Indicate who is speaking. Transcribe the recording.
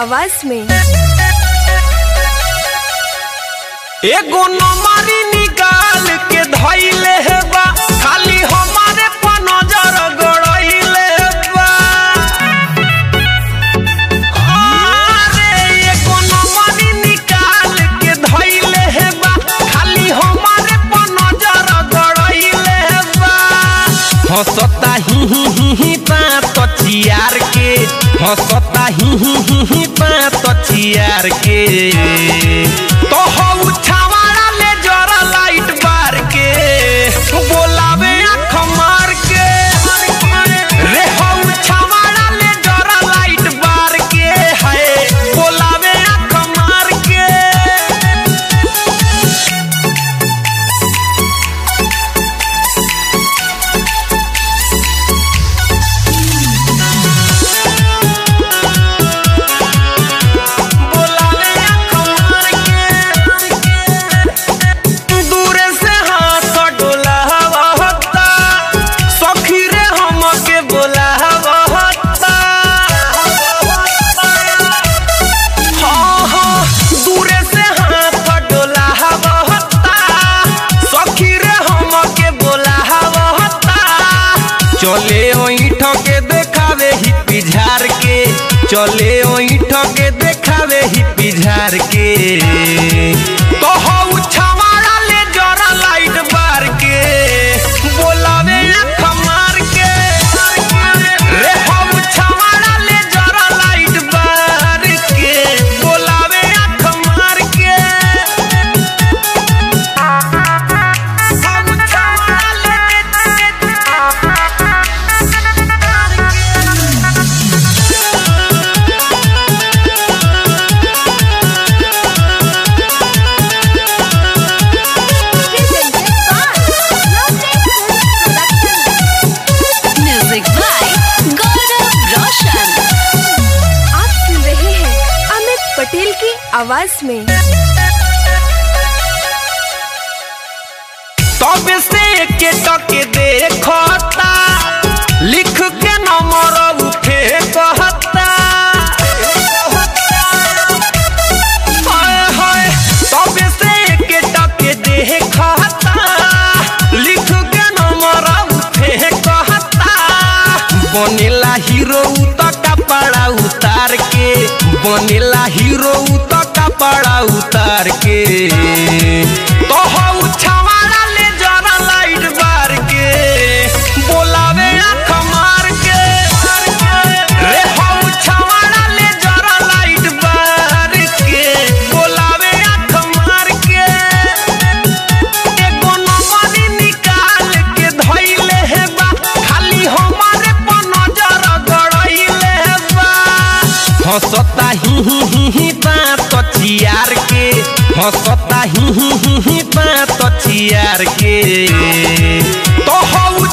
Speaker 1: आवाज़ में।
Speaker 2: एगो नमारी निकाल के बा हंसता ही ही ही ही बात चियार के, हंसता ही ही ही चियार के। चले ओ के देखावे ही पिझार के।
Speaker 1: आवाज़ में।
Speaker 2: तब से के टके देखता, लिख के नंबर उठे कहता। बनेला हीरो त उतार के, बनेला हीरो हसता ही ही ही ही, बात तो चियार के। हसता ही ही ही ही, बात तो चियार के। तो हाउ